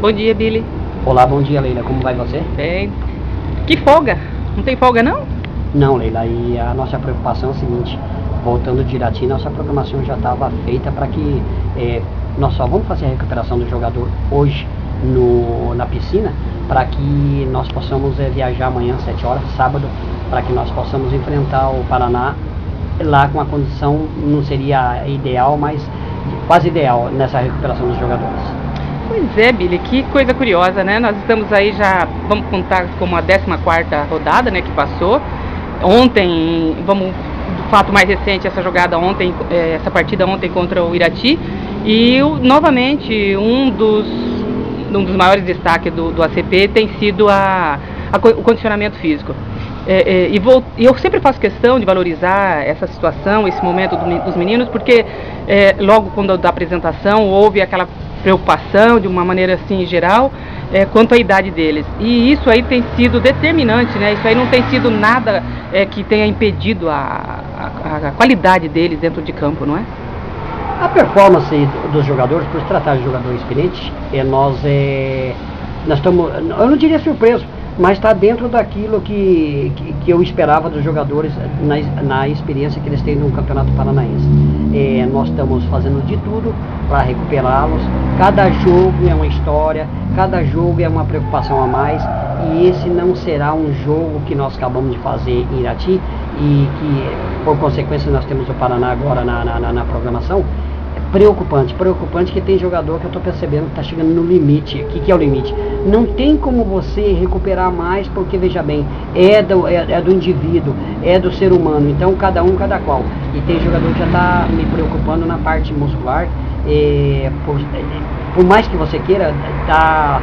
Bom dia, Billy. Olá, bom dia, Leila. Como vai você? Bem. Que folga? Não tem folga, não? Não, Leila. E a nossa preocupação é o seguinte: voltando de Irati, nossa programação já estava feita para que é, nós só vamos fazer a recuperação do jogador hoje no, na piscina para que nós possamos é, viajar amanhã às 7 horas, sábado, para que nós possamos enfrentar o Paraná lá com a condição, não seria ideal, mas quase ideal nessa recuperação dos jogadores. Pois é, Billy, que coisa curiosa, né? Nós estamos aí já, vamos contar como a 14 rodada, né, que passou. Ontem, vamos, do fato mais recente, essa jogada ontem, é, essa partida ontem contra o Irati. E novamente, um dos, um dos maiores destaques do, do ACP tem sido a, a, o condicionamento físico. É, é, e, vou, eu sempre faço questão de valorizar essa situação, esse momento do, dos meninos, porque é, logo quando da apresentação houve aquela preocupação de uma maneira assim geral é, quanto à idade deles. E isso aí tem sido determinante, né? Isso aí não tem sido nada é, que tenha impedido a, a, a, qualidade deles dentro de campo, não é? A performance dos jogadores, por se tratar de jogador experiente, é, nós, é, nós estamos, eu não diria surpreso, mas está dentro daquilo que, que, que, eu esperava dos jogadores na, na experiência que eles têm no Campeonato Paranaense. É, nós estamos fazendo de tudo para recuperá-los. Cada jogo é uma história, cada jogo é uma preocupação a mais e esse não será um jogo que nós acabamos de fazer em Irati e que por consequência nós temos o Paraná agora na, na, na programação preocupante, preocupante que tem jogador que eu estou percebendo que está chegando no limite. O que, que, é o limite? Não tem como você recuperar mais, porque veja bem, é do, é, é do indivíduo, é do ser humano, então cada um, cada qual. E tem jogador que já está me preocupando na parte muscular, é, por, é, por, mais que você queira, tá,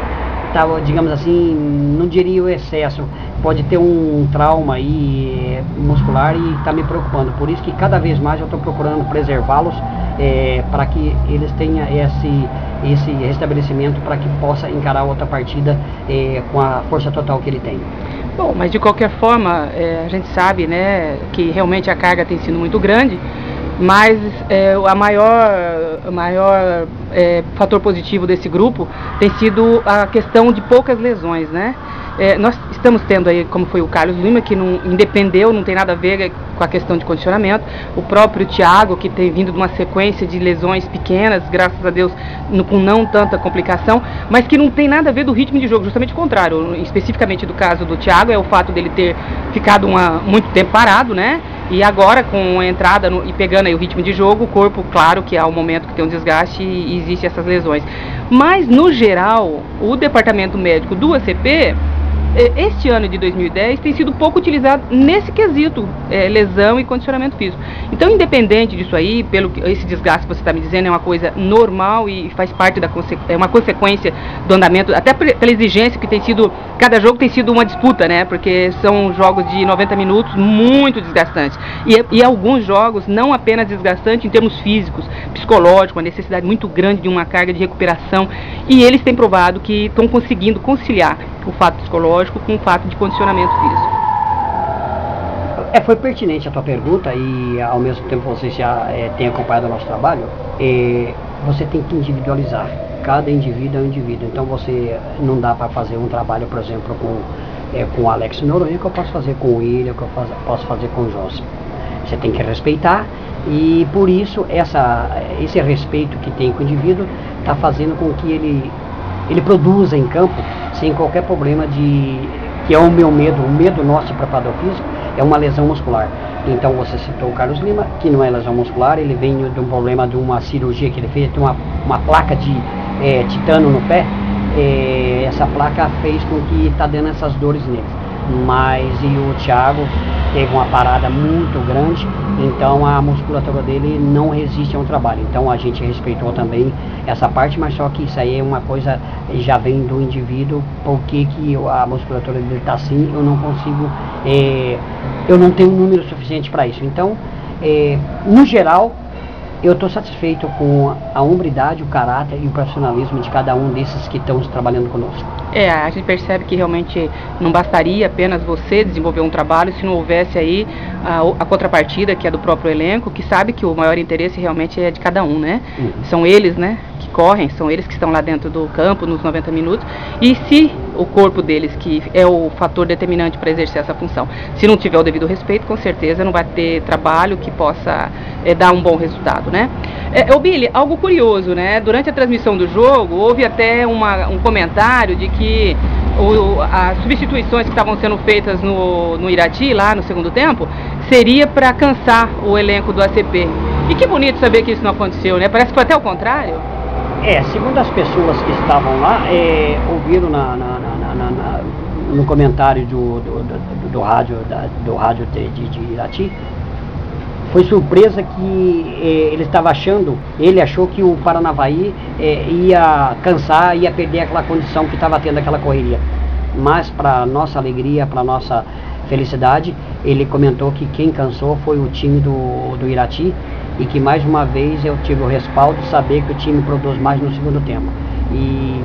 tá, digamos assim, não diria o excesso, pode ter um trauma aí é, muscular e está me preocupando. Por isso que cada vez mais eu estou procurando preservá-los é, para que eles tenham esse, esse restabelecimento para que possa encarar outra partida é, com a força total que ele tem. Bom, mas de qualquer forma, é, a gente sabe né, que realmente a carga tem sido muito grande, mas é, a maior, maior é, fator positivo desse grupo tem sido a questão de poucas lesões, né? É, nós estamos tendo aí, como foi o Carlos Lima, que não independeu, não tem nada a ver com a questão de condicionamento. O próprio Thiago, que tem vindo de uma sequência de lesões pequenas, graças a Deus, no, com não tanta complicação, mas que não tem nada a ver do ritmo de jogo, justamente o contrário. Especificamente do caso do Thiago, é o fato dele ter ficado uma, muito tempo parado, né? E agora, com a entrada no, e pegando o ritmo de jogo, o corpo, claro que há um momento que tem um desgaste e, e existe essas lesões. Mas, no geral, o departamento médico do ACP é, este ano de 2010 tem sido pouco utilizado nesse quesito, é, lesão e condicionamento físico. Então, independente disso aí, pelo que esse desgaste que você está me dizendo é uma coisa normal e faz parte da é uma consequência do andamento, até pela exigência que tem sido, cada jogo tem sido uma disputa, né? Porque são jogos de 90 minutos muito desgastantes. E, e alguns jogos não apenas desgastantes em termos físicos, psicológicos, uma necessidade muito grande de uma carga de recuperação. E eles têm provado que estão conseguindo conciliar o fato psicológico com o fato de condicionamento físico. É, foi pertinente a tua pergunta e ao mesmo tempo você já é, tem acompanhado o nosso trabalho. É, você tem que individualizar. Cada indivíduo é um indivíduo. Então você não dá para fazer um trabalho, por exemplo, com, é, com o Alex Noronha que eu posso fazer com o William, que eu faço, posso fazer com o José. Você tem que respeitar e por isso essa, esse respeito que tem com o indivíduo está fazendo com que ele, ele produza em campo sem qualquer problema de. que é o meu medo, o medo nosso de preparador físico, é uma lesão muscular. Então você citou o Carlos Lima, que não é lesão muscular, ele vem de um problema de uma cirurgia que ele fez, tem uma, uma placa de é, titânio no pé, é, essa placa fez com que está dando essas dores nele mas e o Thiago teve uma parada muito grande, então a musculatura dele não resiste ao trabalho. Então a gente respeitou também essa parte, mas só que isso aí é uma coisa já vem do indivíduo, porque que a musculatura dele está assim, eu não consigo, é, eu não tenho um número suficiente para isso. Então, é, no geral, eu estou satisfeito com a hombridade, o caráter e o profissionalismo de cada um desses que estão trabalhando conosco. É, a gente percebe que realmente não bastaria apenas você desenvolver um trabalho se não houvesse aí a, a contrapartida que é do próprio elenco, que sabe que o maior interesse realmente é de cada um, né? Uhum. São eles, né, correm, são eles que estão lá dentro do campo nos 90 minutos, e se o corpo deles, que é o fator determinante para exercer essa função, se não tiver o devido respeito, com certeza não vai ter trabalho que possa é, dar um bom resultado, né? É, ô Billy, algo curioso, né? Durante a transmissão do jogo, houve até uma, um comentário de que o, as substituições que estavam sendo feitas no, no Irati, lá no segundo tempo, seria para cansar o elenco do ACP. E que bonito saber que isso não aconteceu, né? Parece que foi até o contrário. É, segundo as pessoas que estavam lá, é, ouviram na, na, na, no comentário do, do, do, do rádio, da, do rádio de, de, de Irati, foi surpresa que eh, ele estava achando, ele achou que o Paranavaí eh, ia cansar, ia perder aquela condição que estava tendo aquela correria. Mas para nossa alegria, para nossa felicidade, ele comentou que quem cansou foi o time do, do Irati e que mais uma vez eu tive o respaldo de saber que o time produz mais no segundo tempo. E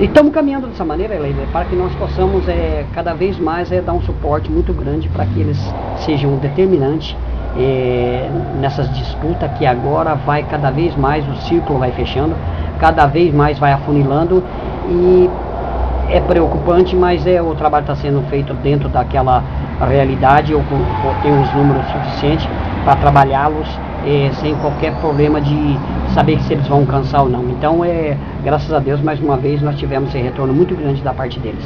estamos caminhando dessa maneira, Leila, para que nós possamos é, cada vez mais é, dar um suporte muito grande para que eles sejam determinantes é, nessas disputas que agora vai cada vez mais, o círculo vai fechando, cada vez mais vai afunilando. E é preocupante, mas é o trabalho está sendo feito dentro daquela realidade, eu, eu tenho os números suficientes para trabalhá-los é, sem qualquer problema de saber se eles vão cansar ou não. Então, é, graças a Deus, mais uma vez, nós tivemos esse retorno muito grande da parte deles.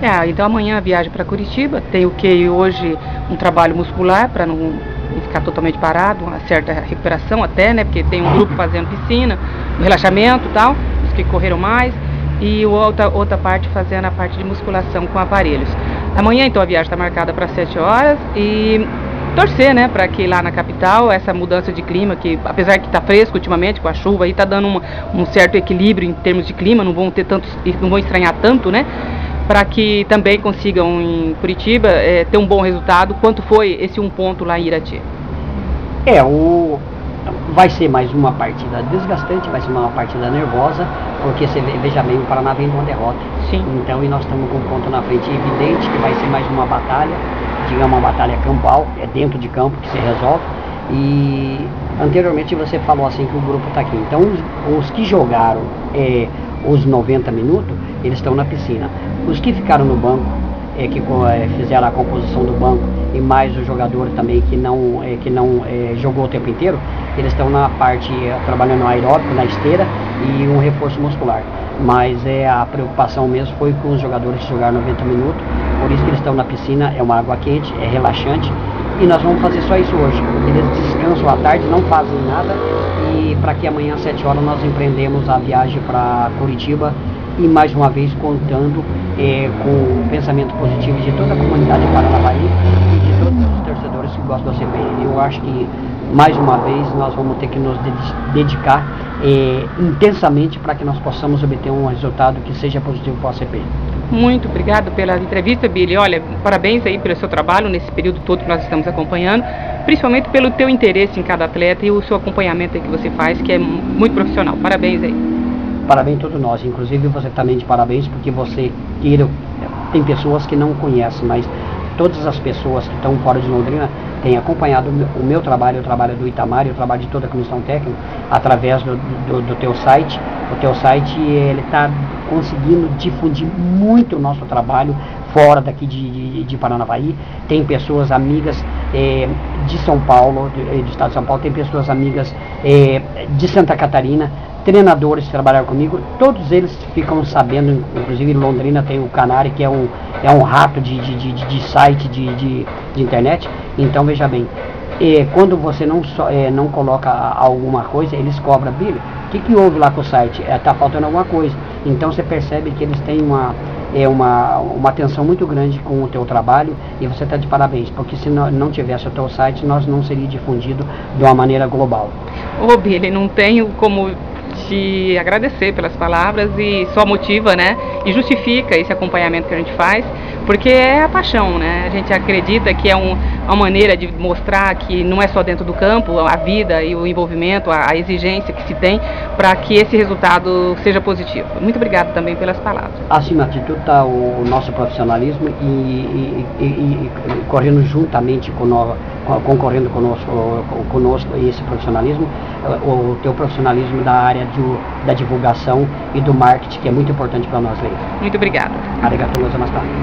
É, então amanhã a viagem para Curitiba, tem o que hoje um trabalho muscular para não ficar totalmente parado, uma certa recuperação até, né? Porque tem um grupo fazendo piscina, relaxamento e tal, os que correram mais, e outra, outra parte fazendo a parte de musculação com aparelhos. Amanhã então a viagem está marcada para 7 horas e torcer, né, para que lá na capital essa mudança de clima, que apesar que está fresco ultimamente com a chuva, aí está dando uma, um certo equilíbrio em termos de clima, não vão ter tantos, não vão estranhar tanto, né? para que também consigam em Curitiba é, ter um bom resultado, quanto foi esse um ponto lá em Irati? É, o, vai ser mais uma partida desgastante, vai ser uma partida nervosa, porque você veja bem, o Paraná vem de uma derrota. Sim. Então, e nós estamos com um ponto na frente evidente que vai ser mais uma batalha, digamos uma batalha campal, é dentro de campo que se resolve. E anteriormente você falou assim que o grupo está aqui. Então, os, os que jogaram é, os 90 minutos, eles estão na piscina. Os que ficaram no banco, é, que é, fizeram a composição do banco, e mais o jogador também que não, é, que não é, jogou o tempo inteiro, eles estão na parte, é, trabalhando no aeróbico, na esteira, e um reforço muscular. Mas é, a preocupação mesmo foi com os jogadores que jogaram 90 minutos, por isso que eles estão na piscina, é uma água quente, é relaxante, e nós vamos fazer só isso hoje. Eles descansam à tarde, não fazem nada, e para que amanhã às 7 horas nós empreendemos a viagem para Curitiba e mais uma vez contando é, com o pensamento positivo de toda a comunidade Paranavaí e de todos os torcedores que gostam do CPI. Eu acho que mais uma vez nós vamos ter que nos dedicar é, intensamente para que nós possamos obter um resultado que seja positivo para o ACP. Muito obrigado pela entrevista, Billy. Olha, parabéns aí pelo seu trabalho nesse período todo que nós estamos acompanhando, principalmente pelo teu interesse em cada atleta e o seu acompanhamento que você faz, que é muito profissional. Parabéns aí. Parabéns todos nós, inclusive você também de parabéns, porque você tem pessoas que não conhecem, mas todas as pessoas que estão fora de Londrina têm acompanhado o meu trabalho, o trabalho do Itamar e o trabalho de toda a comissão técnica através do, do, do teu site. O teu site ele está conseguindo difundir muito o nosso trabalho fora daqui de, de, de Paranavaí. Tem pessoas amigas é, de São Paulo, do, do, estado de São Paulo, tem pessoas amigas é, de Santa Catarina, treinadores que trabalharam comigo, todos eles ficam sabendo, inclusive em Londrina tem o Canário, que é um, é um rato de, de, de, de site de, de, de, internet. Então veja bem, é, quando você não, só, é, não coloca alguma coisa, eles cobram, Billy, o que, que houve lá com o site? Está é, tá faltando alguma coisa. Então você percebe que eles têm uma, é uma, uma atenção muito grande com o teu trabalho e você está de parabéns, porque se não, não tivesse o teu site, nós não seria difundido de uma maneira global. Ô Billy, não tenho como te agradecer pelas palavras e só motiva, né? E justifica esse acompanhamento que a gente faz porque é a paixão, né? A gente acredita que é um, uma maneira de mostrar que não é só dentro do campo, a vida e o envolvimento, a, a exigência que se tem para que esse resultado seja positivo. Muito obrigada também pelas palavras. Acima de tudo está o, nosso profissionalismo e, e, e, e correndo juntamente com nós, concorrendo conosco, conosco esse profissionalismo, o teu profissionalismo da área de, da divulgação e do marketing, que é muito importante para nós, Leite. Muito obrigada. Arigatou gozaimasu.